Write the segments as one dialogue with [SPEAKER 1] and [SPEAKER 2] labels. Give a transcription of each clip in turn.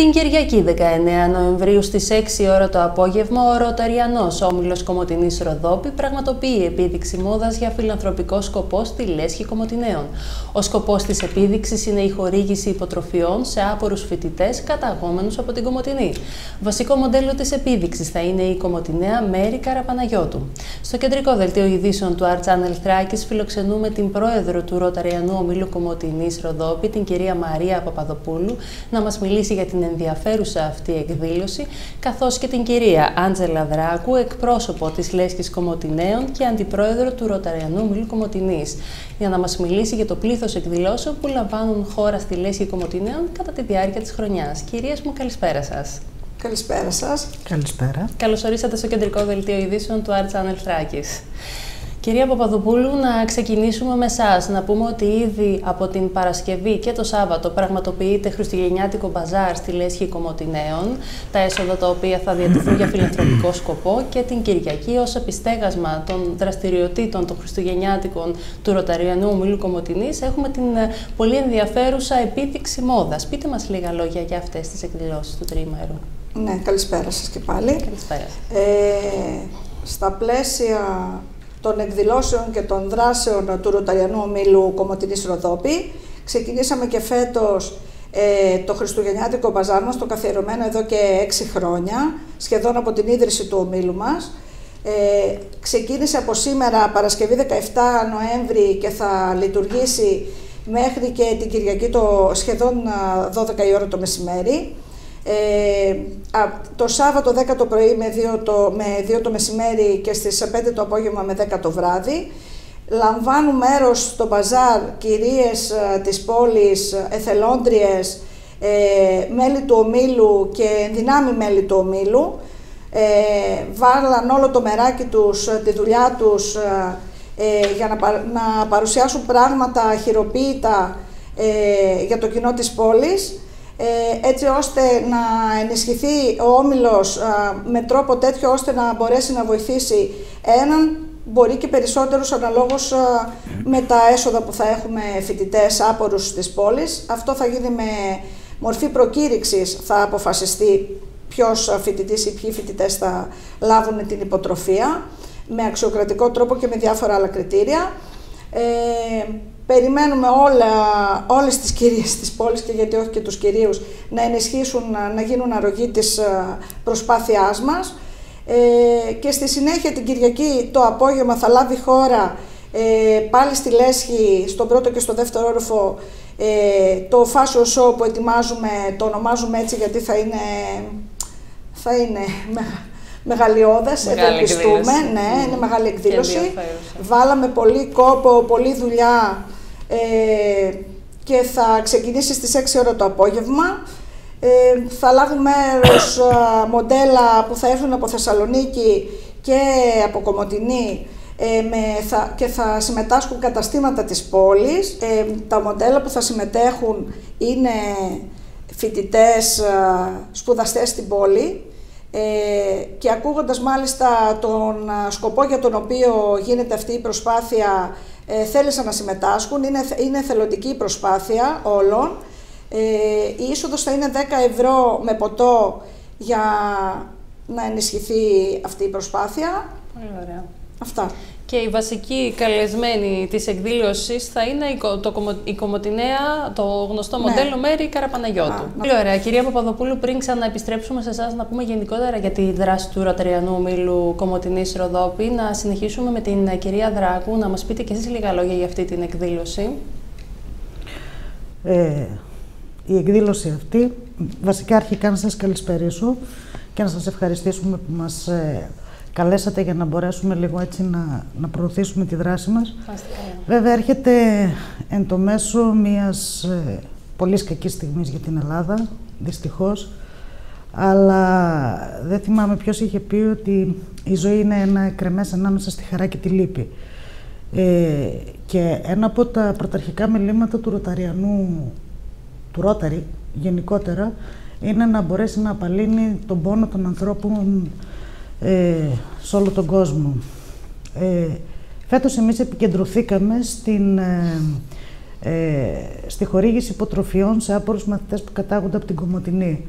[SPEAKER 1] Την Κυριακή 19 Νοεμβρίου στις 6 ώρα το απόγευμα, ο Ρωταριανός Όμιλος Κομωτινής Ροδόπη πραγματοποιεί επίδειξη μόδας για φιλανθρωπικό σκοπό στη Λέσχη Κομωτινέων. Ο σκοπός της επίδειξης είναι η χορήγηση υποτροφιών σε άπορους φοιτητές καταγόμενους από την Κομωτινή. Βασικό μοντέλο της επίδειξης θα είναι η Κομωτινέα Μέρη Καραπαναγιώτου. Στο κεντρικό δελτίο ειδήσεων του Art Channel Θράκης φιλοξενούμε την πρόεδρο του Ρωταριανού Ομίλου Κομωτινής Ροδόπη, την κυρία Μαρία Παπαδοπούλου, να μας μιλήσει για την ενδιαφέρουσα αυτή εκδήλωση, καθώς και την κυρία Άντζελα Δράκου, εκπρόσωπο της Λέσχης Κομωτινέων και αντιπρόεδρο του Ρωταριανού Μιλού Κομωτινής, για να μας μιλήσει για το πλήθος εκδηλώσεων που λαμβάνουν χώρα στη Λέσχη Κομωτινέων κατά τη διάρκεια της χρονιάς. Κυρίες μου, καλησπέρα σας.
[SPEAKER 2] Καλησπέρα σας.
[SPEAKER 3] Καλησπέρα.
[SPEAKER 1] Καλώς ορίσατε στο κεντρικό δελτίο ειδήσεων του Art Channel Θράκης. Κυρία Παπαδοπούλου, να ξεκινήσουμε με εσάς. Να πούμε ότι ήδη από την Παρασκευή και το Σάββατο πραγματοποιείται Χριστουγεννιάτικο Μπαζάρ στη Λέσχη Κομωτινέων. Τα έσοδα τα οποία θα διατηθούν για φιλανθρωπικό σκοπό και την Κυριακή ως επιστέγασμα των δραστηριοτήτων των Χριστουγεννιάτικων του Ρωταριανού Ομίλου Κομωτινής έχουμε την ε, πολύ ενδιαφέρουσα επίδειξη μόδας. Πείτε μας λίγα λόγια για αυτές τις εκδηλώσεις του τρίμερου.
[SPEAKER 2] Ναι, καλησπέρα σας και πάλι.
[SPEAKER 1] Καλησπέρα.
[SPEAKER 2] Ε, στα πλαίσια των εκδηλώσεων και των δράσεων του Ρωταριανού Ομίλου Κομωτινής Ροδόπη. Ξεκινήσαμε και φέτος ε, το Χριστουγεννιάτικο μπαζάρ μας, το καθιερωμένο εδώ και έξι χρόνια, σχεδόν από την ίδρυση του ομίλου μας. Ε, ξεκίνησε από σήμερα Παρασκευή 17 Νοέμβρη και θα λειτουργήσει μέχρι και την Κυριακή το σχεδόν 12 η ώρα το μεσημέρι. Ε, το Σάββατο 10 το πρωί με 2 το, με 2 το μεσημέρι και στις 5 το απόγευμα με 10 το βράδυ. Λαμβάνουν μέρος στο μπαζάρ κυρίες ε, της πόλης, εθελόντριες, ε, μέλη του ομίλου και δυνάμει μέλη του ομίλου. Ε, βάλαν όλο το μεράκι τους, ε, τη δουλειά τους ε, για να, να παρουσιάσουν πράγματα χειροποίητα για το κοινό της πόλης. Ε, έτσι ώστε να ενισχυθεί ο Όμιλος με τρόπο τέτοιο ώστε να μπορέσει να βοηθήσει έναν μπορεί και περισσότερους αναλόγως με τα έσοδα που θα έχουμε φοιτητές άπορους της πόλης. Αυτό θα γίνει με μορφή προκήρυξης, θα αποφασιστεί ποιος φοιτητής ή ποιοι φοιτητές θα λάβουν την υποτροφία με αξιοκρατικό τρόπο και με διάφορα άλλα κριτήρια. Ε, Περιμένουμε όλα, όλες τις κυρίες της πόλης και γιατί όχι και τους κυρίους να ενισχύσουν, να γίνουν αρρωγή της ε, προσπάθειάς μας. Ε, και στη συνέχεια την Κυριακή το απόγευμα θα λάβει χώρα ε, πάλι στη Λέσχη, στον πρώτο και στο δεύτερο όροφο, ε, το fashion show που ετοιμάζουμε, το ονομάζουμε έτσι γιατί θα είναι, θα είναι μεγαλειώδες, ευελπιστούμε, ναι, είναι μεγάλη εκδήλωση. Βάλαμε πολύ κόπο, πολύ δουλειά ε, και θα ξεκινήσει στις 6 ώρα το απόγευμα. Ε, θα λάβουν μέρος μοντέλα που θα έρθουν από Θεσσαλονίκη και από Κομωτινή ε, με, θα, και θα συμμετάσχουν καταστήματα της πόλης. Ε, τα μοντέλα που θα συμμετέχουν είναι φοιτητές, σπουδαστές στην πόλη ε, και ακούγοντας μάλιστα τον σκοπό για τον οποίο γίνεται αυτή η προσπάθεια ε, θέλησαν να συμμετάσχουν, είναι, είναι θελοντική προσπάθεια όλων. Ε, η είσοδος θα είναι 10 ευρώ με ποτό για να ενισχυθεί αυτή η προσπάθεια.
[SPEAKER 1] Πολύ ωραία.
[SPEAKER 2] Αυτά.
[SPEAKER 1] Και η βασική καλεσμένη της εκδήλωσης θα είναι το, η Κομωτινέα, το γνωστό ναι. μοντέλο Μέρη Καραπαναγιώτου. Πολύ ωραία. Κυρία Παπαδοπούλου, πριν ξαναεπιστρέψουμε σε εσάς να πούμε γενικότερα για τη δράση του Ρωταριανού Μήλου Κομωτινής Ροδόπη, να συνεχίσουμε με την κυρία Δράκου, να μας πείτε και εσείς λίγα λόγια για αυτή την εκδήλωση.
[SPEAKER 3] Ε, η εκδήλωση αυτή, βασικά αρχικά να σας καλησπερίσω και να σας ευχαριστήσουμε που μας ε, καλέσατε για να μπορέσουμε λίγο έτσι να, να προωθήσουμε τη δράση μας. Βέβαια έρχεται εν το μέσο μιας ε, πολύς κακής στιγμής για την Ελλάδα, δυστυχώς. Αλλά δεν θυμάμαι ποιος είχε πει ότι η ζωή είναι ένα κρεμές ανάμεσα στη χαρά και τη λύπη. Ε, και ένα από τα πρωταρχικά μελήματα του Ρωταριανού, του Ρόταρη γενικότερα, είναι να μπορέσει να απαλύνει τον πόνο των ανθρώπων ε, σε όλο τον κόσμο. Ε, φέτος εμείς επικεντρωθήκαμε στην, ε, ε, στη χορήγηση υποτροφιών σε άπορους μαθητές που κατάγονται από την Κομωτινή.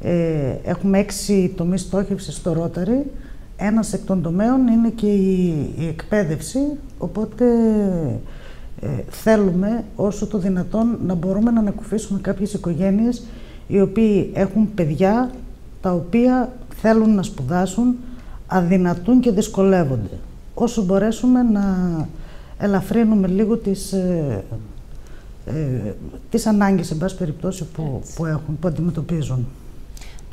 [SPEAKER 3] Ε, έχουμε έξι τομείς στόχευσης στο Ρόταρι. Ένας εκ των τομέων είναι και η, η εκπαίδευση, οπότε ε, θέλουμε όσο το δυνατόν να μπορούμε να ανακουφίσουμε κάποιες οικογένειες οι οποίοι έχουν παιδιά τα οποία θέλουν να σπουδάσουν, αδυνατούν και δυσκολεύονται. Όσο μπορέσουμε να ελαφρύνουμε λίγο τις, ε, ε, τις ανάγκες, εν πάση περιπτώσει, που, που έχουν, που αντιμετωπίζουν.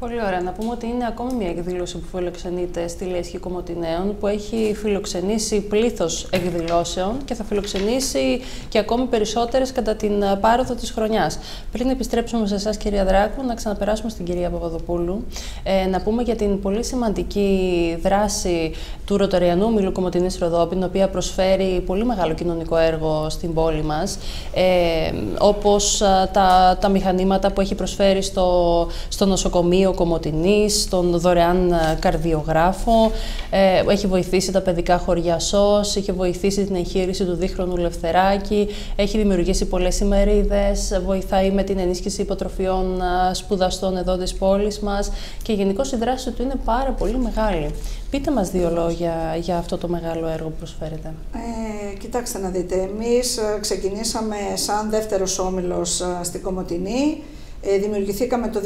[SPEAKER 1] Πολύ ωραία. Να πούμε ότι είναι ακόμη μια εκδήλωση που φιλοξενείται στη Λέσχη Κομωτινέων, που έχει φιλοξενήσει πλήθος εκδηλώσεων και θα φιλοξενήσει και ακόμη περισσότερες κατά την πάροδο της χρονιάς. Πριν επιστρέψουμε σε εσάς, κυρία Δράκου, να ξαναπεράσουμε στην κυρία Παπαδοπούλου, ε, να πούμε για την πολύ σημαντική δράση του Ρωτοριανού Μιλού Κομωτινής Ροδόπη, η οποία προσφέρει πολύ μεγάλο κοινωνικό έργο στην πόλη μας, ε, όπως τα, τα μηχανήματα που έχει προσφέρει στο, στο νοσοκομείο Κομωτινής, τον δωρεάν ε, καρδιογράφο, ε, έχει βοηθήσει τα παιδικά χωριά ΣΟΣ, έχει βοηθήσει την εγχείρηση του δίχρονου Λευθεράκη, έχει δημιουργήσει πολλές ημερίδες, βοηθάει με την ενίσχυση υποτροφιών ε, σπουδαστών εδώ της πόλης μας και γενικώς η δράση του είναι πάρα πολύ μεγάλη. Πείτε μας δύο λόγια για αυτό το μεγάλο έργο που προσφέρετε.
[SPEAKER 2] Ε, κοιτάξτε να δείτε, εμείς ξεκινήσαμε σαν δεύτερος όμιλος στην Κομωτινή ε, δημιουργηθήκαμε το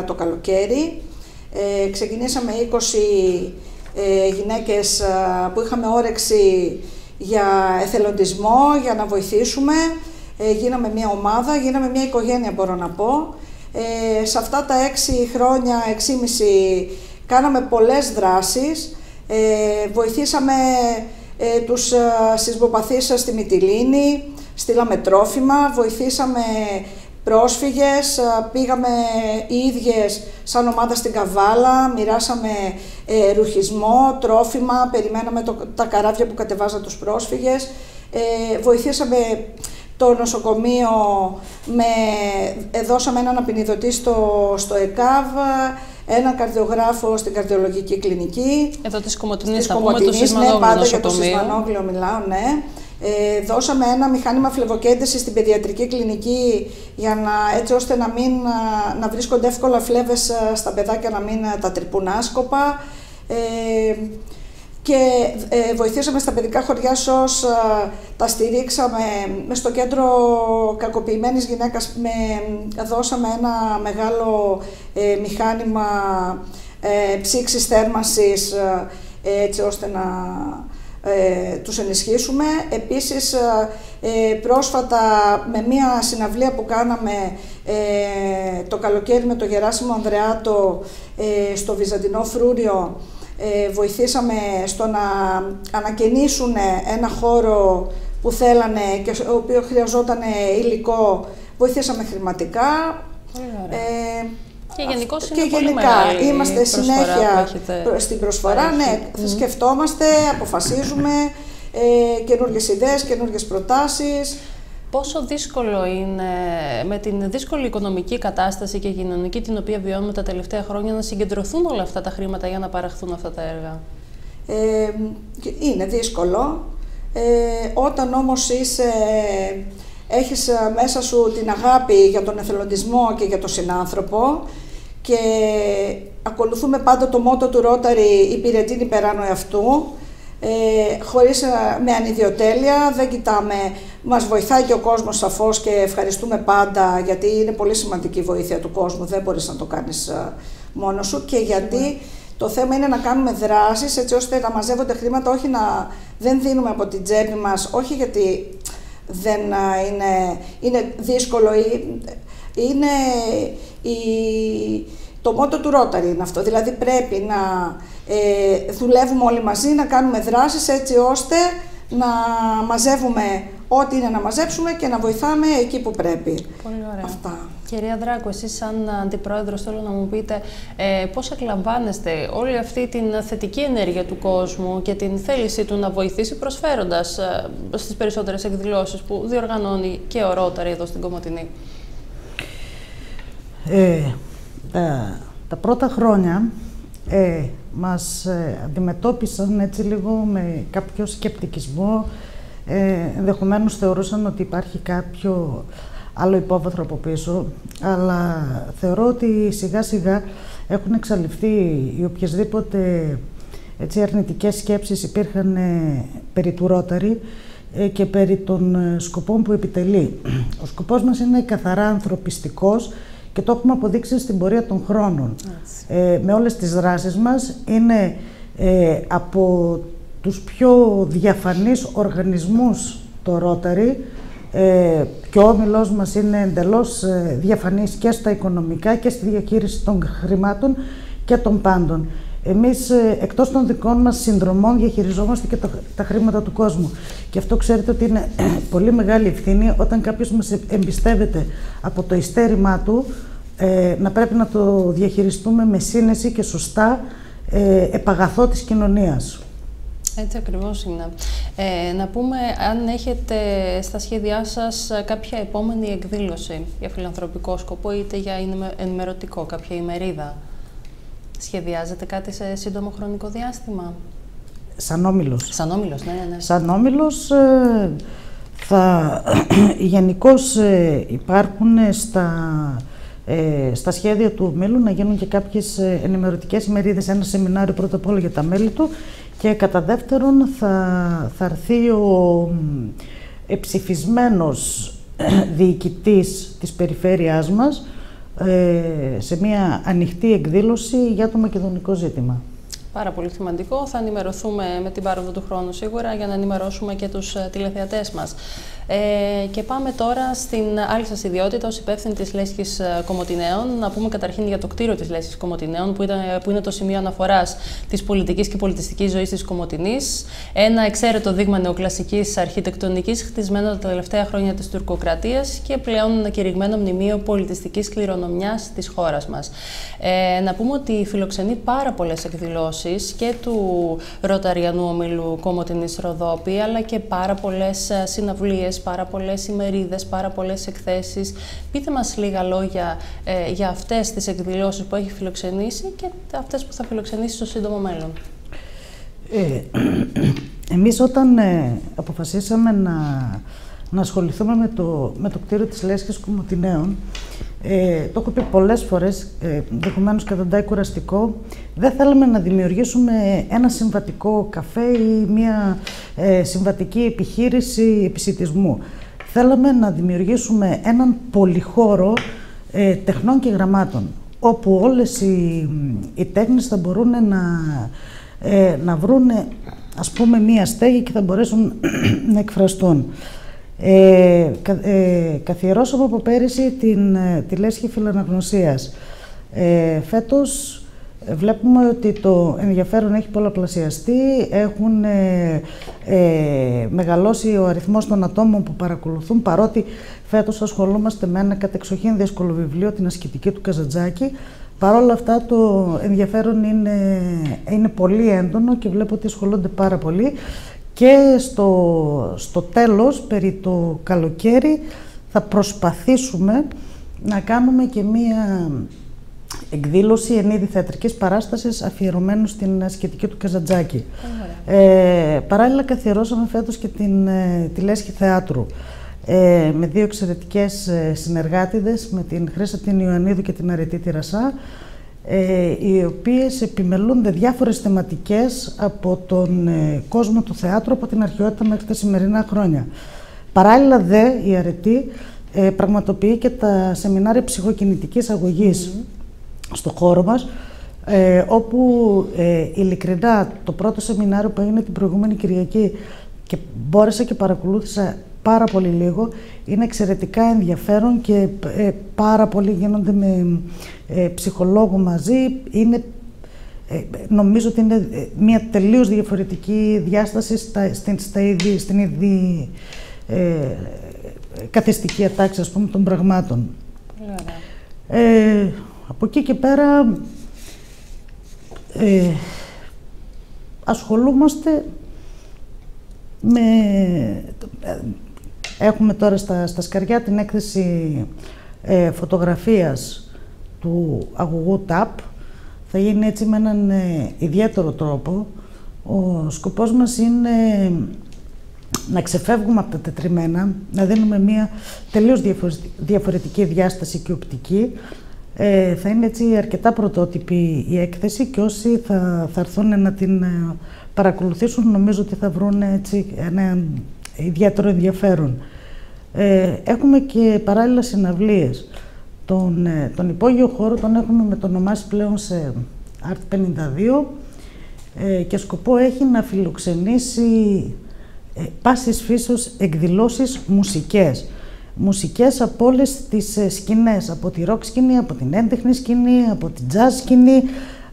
[SPEAKER 2] 2010 το καλοκαίρι. Ε, ξεκινήσαμε 20 ε, γυναίκες που είχαμε όρεξη για εθελοντισμό, για να βοηθήσουμε. Ε, γίναμε μια ομάδα, γίναμε μια οικογένεια μπορώ να πω. Ε, σε αυτά τα έξι χρόνια, έξι κάναμε πολλές δράσεις. Ε, βοηθήσαμε ε, τους σεισμοπαθείς στη Μυτιλίνη, στείλαμε τρόφιμα, βοηθήσαμε πρόσφυγες, πήγαμε οι ίδιες σαν ομάδα στην Καβάλα, μοιράσαμε ε, ρουχισμό, τρόφιμα, περιμέναμε το, τα καράβια που κατεβάζαν τους πρόσφυγες, ε, βοηθήσαμε το νοσοκομείο, με, ε, δώσαμε έναν απεινιδωτή στο, στο ΕΚΑΒ, έναν καρδιογράφο στην καρδιολογική κλινική.
[SPEAKER 1] Εδώ της Κομωτινής, θα πούμε, το ναι,
[SPEAKER 2] πάντα για το Σισμανόγλιο μιλάω, ναι. Ε, δώσαμε ένα μηχάνημα φλεβοκέντηση στην παιδιατρική κλινική για να, έτσι ώστε να, μην, να βρίσκονται εύκολα φλέβες ε, στα παιδάκια, να μην τα τρυπούν άσκοπα. Ε, και ε, βοηθήσαμε στα παιδικά χωριά ΣΟΣ, τα στηρίξαμε στο κέντρο κακοποιημένης γυναίκας, με, δώσαμε ένα μεγάλο ε, μηχάνημα ε, ψήξης θέρμασης έτσι ώστε να ε, τους ενισχύσουμε. Επίσης, ε, πρόσφατα με μία συναυλία που κάναμε ε, το καλοκαίρι με το Γεράσιμο Ανδρεάτο ε, στο Βυζαντινό Φρούριο, βοηθήσαμε στο να ανακαινήσουν ένα χώρο που θέλανε και ο οποίος χρειαζόταν υλικό, βοηθήσαμε χρηματικά.
[SPEAKER 1] Και γενικώ
[SPEAKER 2] είναι και πολύ μεγάλη είμαστε συνέχεια στην προσφορά. Ναι, mm. σκεφτόμαστε, αποφασίζουμε ε, καινούργιες ιδέες, καινούργιες προτάσεις.
[SPEAKER 1] Πόσο δύσκολο είναι με την δύσκολη οικονομική κατάσταση και κοινωνική την οποία βιώνουμε τα τελευταία χρόνια να συγκεντρωθούν όλα αυτά τα χρήματα για να παραχθούν αυτά τα έργα;
[SPEAKER 2] Ε, είναι δύσκολο. Ε, όταν όμως είσαι, έχεις μέσα σου την αγάπη για τον εθελοντισμό και για τον συνάνθρωπο, και ακολουθούμε πάντα το μότο του Ρόταρι «Υπηρετήν υπεράνω εαυτού», ε, χωρίς, ε, με ανιδιοτέλεια, δεν κοιτάμε, μας βοηθάει και ο κόσμος σαφώς και ευχαριστούμε πάντα γιατί είναι πολύ σημαντική η βοήθεια του κόσμου, δεν μπορείς να το κάνεις ε, μόνος σου. Και γιατί το θέμα είναι να κάνουμε δράσεις έτσι ώστε να μαζεύονται χρήματα, όχι να δεν δίνουμε από την τσέπη μας, όχι γιατί δεν ε, είναι, είναι δύσκολο ή είναι η, το μότο του Ρόταρι είναι αυτό. Δηλαδή πρέπει να ε, δουλεύουμε όλοι μαζί, να κάνουμε δράσεις έτσι ώστε να μαζεύουμε ό,τι είναι να μαζέψουμε και να βοηθάμε εκεί που πρέπει.
[SPEAKER 1] Πολύ ωραία.
[SPEAKER 2] Αυτά.
[SPEAKER 1] Κυρία Δράκο, εσείς σαν αντιπρόεδρος θέλω να μου πείτε ε, πώς εκλαμβάνεστε όλη αυτή την θετική ενέργεια του κόσμου και την θέληση του να βοηθήσει προσφέροντας ε, στις περισσότερες εκδηλώσεις που διοργανώνει και ο Ρόταρι εδώ στην Κομωτινή;
[SPEAKER 3] Ε, τα, πρώτα χρόνια ε, μας ε, αντιμετώπισαν έτσι λίγο με κάποιο σκεπτικισμό. Ε, ενδεχομένως θεωρούσαν ότι υπάρχει κάποιο άλλο υπόβαθρο από πίσω, αλλά θεωρώ ότι σιγά σιγά έχουν εξαλειφθεί οι οποιασδήποτε έτσι, αρνητικές σκέψεις υπήρχαν ε, περί του Ρόταρη ε, και περί των ε, σκοπών που επιτελεί. Ο σκοπός μας είναι καθαρά ανθρωπιστικός και το έχουμε αποδείξει στην πορεία των χρόνων. Ε, με όλες τις δράσεις μας είναι από τους πιο διαφανείς οργανισμούς το Rotary ε, και ο όμιλός μας είναι εντελώς διαφανής και στα οικονομικά και στη διαχείριση των χρημάτων και των πάντων. Εμείς ε, εκτός των δικών μας συνδρομών διαχειριζόμαστε και τα χρήματα του κόσμου. Και αυτό ξέρετε ότι είναι πολύ μεγάλη ευθύνη όταν κάποιος μας εμπιστεύεται από το ειστέρημά του ε, να πρέπει να το διαχειριστούμε με σύνεση και σωστά ε, επαγαθό της κοινωνίας.
[SPEAKER 1] Έτσι ακριβώς είναι. Ε, να πούμε αν έχετε στα σχέδιά σας κάποια επόμενη εκδήλωση για φιλανθρωπικό σκοπό είτε για ενημερωτικό, κάποια ημερίδα. Σχεδιάζετε κάτι σε σύντομο χρονικό διάστημα;
[SPEAKER 3] Σαν όμιλος.
[SPEAKER 1] Σαν όμιλος, ναι, ναι.
[SPEAKER 3] Σαν όμιλος ε, θα γενικώς ε, υπάρχουν στα, ε, στα σχέδια του ομίλου να γίνουν και κάποιες ε, ενημερωτικές ημερίδες, ένα σεμινάριο πρώτα απ' όλα για τα μέλη του και κατά δεύτερον θα, θα έρθει ο εψηφισμένος διοικητής της περιφέρειάς μας, ε, σε μια ανοιχτή εκδήλωση για το μακεδονικό ζήτημα.
[SPEAKER 1] Πάρα πολύ σημαντικό. Θα ενημερωθούμε με την πάροδο του χρόνου σίγουρα για να ενημερώσουμε και τους ε, τηλεθεατές μας. Ε, και πάμε τώρα στην άλλη σας ιδιότητα ως υπεύθυνη της Λέσχης ε, Κομωτινέων. Να πούμε καταρχήν για το κτίριο της Λέσχης Κομωτινέων, που, που είναι το σημείο αναφοράς της πολιτικής και πολιτιστικής ζωής της Κομωτινής. Ένα εξαίρετο δείγμα νεοκλασικής αρχιτεκτονικής, χτισμένο τα τελευταία χρόνια της τουρκοκρατίας και πλέον κηρυγμένο μνημείο πολιτιστικής κληρονομιάς της χώρας μας. Ε, να πούμε ότι φιλοξενεί πάρα πολλές εκδηλώσεις και του Ρωταριανού Ομίλου Κομωτινής Ροδόπη, αλλά και πάρα πολλές ε, συναυλίες πάρα πολλές ημερίδες, πάρα πολλές εκθέσεις. Πείτε μας λίγα λόγια ε, για αυτές τις εκδηλώσεις που έχει φιλοξενήσει και αυτές που θα φιλοξενήσει στο σύντομο μέλλον.
[SPEAKER 3] Ε, εμείς όταν ε, αποφασίσαμε να, να ασχοληθούμε με το, με το κτίριο της Λέσχης Κουμουτινέων, ε, το έχω πει πολλές φορές, ε, ενδεχομένως καταντάει κουραστικό, δεν θέλαμε να δημιουργήσουμε ένα συμβατικό καφέ ή μια ε, συμβατική επιχείρηση επισητισμού. Θέλαμε να δημιουργήσουμε έναν πολυχώρο ε, τεχνών και γραμμάτων, όπου όλες οι, οι τέχνες θα μπορούν να, ε, να βρουν ας πούμε μία στέγη και θα μπορέσουν να εκφραστούν. Ε, ε, καθιερώσαμε από πέρυσι την, ε, τη λέσχη φιλαναγνωσίας. Ε, φέτος ε, βλέπουμε ότι το ενδιαφέρον έχει πολλαπλασιαστεί, έχουν ε, ε, μεγαλώσει ο αριθμός των ατόμων που παρακολουθούν, παρότι φέτος ασχολούμαστε με ένα κατεξοχήν δύσκολο βιβλίο, την ασκητική του Καζαντζάκη. Παρ' όλα αυτά το ενδιαφέρον είναι, είναι πολύ έντονο και βλέπω ότι ασχολούνται πάρα πολύ. Και στο, στο τέλος, περί το καλοκαίρι, θα προσπαθήσουμε να κάνουμε και μία εκδήλωση εν είδη θεατρικής παράστασης αφιερωμένου στην σχετική του Καζαντζάκη. Ε, παράλληλα καθιερώσαμε φέτος και την, ε, τη Λέσχη Θεάτρου ε, με δύο εξαιρετικές ε, συνεργάτιδες, με την Χρύσα την Ιωαννίδου και την Αρετή Τυρασά, ε, οι οποίες επιμελούνται διάφορες θεματικές από τον ε, κόσμο του θεάτρου από την αρχαιότητα μέχρι τα σημερινά χρόνια. Παράλληλα δε η Αρετή ε, πραγματοποιεί και τα σεμινάρια ψυχοκινητικής αγωγής στο χώρο μας, ε, όπου ε, ειλικρινά το πρώτο σεμινάριο που έγινε την προηγούμενη Κυριακή και μπόρεσα και παρακολούθησα πάρα πολύ λίγο. Είναι εξαιρετικά ενδιαφέρον και ε, πάρα πολλοί γίνονται με ε, ψυχολόγο μαζί. Είναι, ε, νομίζω ότι είναι ε, μια τελείως διαφορετική διάσταση στα, στην, στα είδη, στην είδη ε, καθιστική ατάξη, ας πούμε, των πραγμάτων. Ε, από εκεί και πέρα ε, ασχολούμαστε με Έχουμε τώρα στα, στα σκαριά την έκθεση ε, φωτογραφίας του αγωγού ΤΑΠ. Θα γίνει έτσι με έναν ε, ιδιαίτερο τρόπο. Ο σκοπός μας είναι να ξεφεύγουμε από τα τετριμένα, να δίνουμε μια τελείως διαφορετική διάσταση και οπτική. Ε, θα είναι έτσι αρκετά πρωτότυπη η έκθεση και όσοι θα, θα έρθουν να την ε, παρακολουθήσουν νομίζω ότι θα βρουν έτσι ένα ιδιαίτερο ενδιαφέρον. Ε, έχουμε και παράλληλα συναυλίες. Τον, ε, τον υπόγειο χώρο τον έχουμε μετονομάσει πλέον σε Art 52 ε, και σκοπό έχει να φιλοξενήσει ε, πάσης φύσεως εκδηλώσεις μουσικές. Μουσικές από όλες τις ε, σκηνές, από τη rock σκηνή, από την έντεχνη σκηνή, από την jazz σκηνή,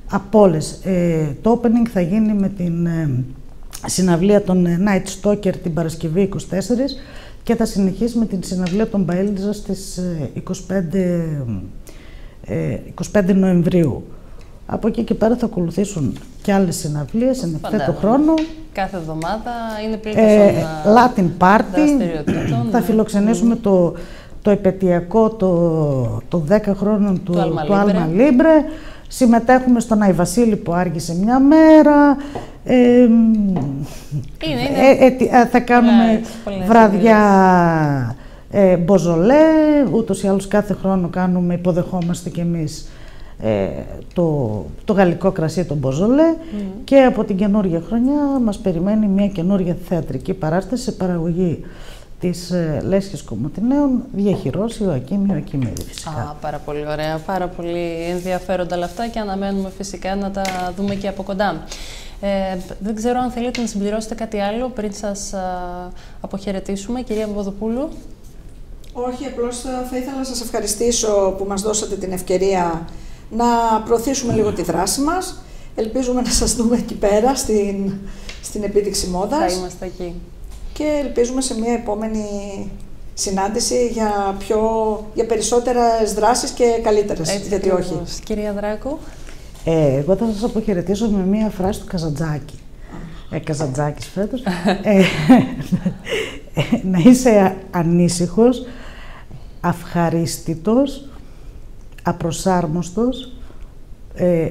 [SPEAKER 3] από όλες. Ε, το opening θα γίνει με την ε, συναυλία των Night Stalker την Παρασκευή 24 και θα συνεχίσει με την συναυλία των Μπαέλτζα στις 25, 25 Νοεμβρίου. Από εκεί και πέρα θα ακολουθήσουν και άλλες συναυλίες εν ευθέτω χρόνο.
[SPEAKER 1] Κάθε εβδομάδα είναι πλήρως
[SPEAKER 3] ε, Latin Party. Θα φιλοξενήσουμε το, το επαιτειακό το, το 10 χρόνων του, του Alma Libre. Συμμετέχουμε στον Άι Βασίλη που άργησε μια μέρα. Ε, είναι, είναι. Ε, θα κάνουμε βραδιά ε, μποζολέ. Ούτως ή άλλως κάθε χρόνο κάνουμε, υποδεχόμαστε κι εμείς ε, το, το γαλλικό κρασί, τον Μποζολέ και από την καινούργια χρονιά μας περιμένει μια καινούργια θεατρική παράσταση σε παραγωγή της ε, Λέσχης Κομωτινέων, διαχειρώσει ο Ακίμιο Ακίμηρη φυσικά.
[SPEAKER 1] Α, πάρα πολύ ωραία, πάρα πολύ ενδιαφέροντα όλα αυτά και αναμένουμε φυσικά να τα δούμε και από κοντά. Ε, δεν ξέρω αν θέλετε να συμπληρώσετε κάτι άλλο πριν σας α, αποχαιρετήσουμε, κυρία Βοδοπούλου.
[SPEAKER 2] Όχι, απλώς θα ήθελα να σας ευχαριστήσω που μας δώσατε την ευκαιρία να προωθήσουμε λίγο τη δράση μας. Ελπίζουμε να σας δούμε εκεί πέρα στην, στην επίδειξη μόδας.
[SPEAKER 1] Θα είμαστε εκεί.
[SPEAKER 2] Και ελπίζουμε σε μια επόμενη συνάντηση για, πιο, για περισσότερες δράσεις και καλύτερες, Έτσι, γιατί όχι.
[SPEAKER 1] Κυρία Δράκου.
[SPEAKER 3] Ε, εγώ θα σας αποχαιρετήσω με μια φράση του Καζαντζάκη. Ε, Καζαντζάκης φέτος. ε, να είσαι ανήσυχος, αυχαρίστητος, απροσάρμοστος ε,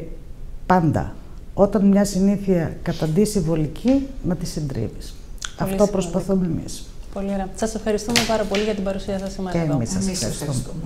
[SPEAKER 3] πάντα. Όταν μια συνήθεια καταντήσει βολική, να τη συντρίβεις. Αυτό προσπαθούμε εμείς.
[SPEAKER 1] Πολύ ωραία. Σας ευχαριστούμε πάρα πολύ για την παρουσία σας σήμερα
[SPEAKER 3] και
[SPEAKER 1] εδώ.
[SPEAKER 3] Εμείς σας ευχαριστούμε.